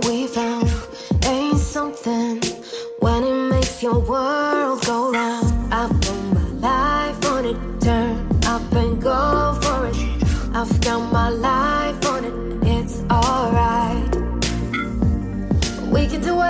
we found ain't something when it makes your world go round. I put my life on it, turn up and go for it. I've got my life on it, it's alright. We can do whatever.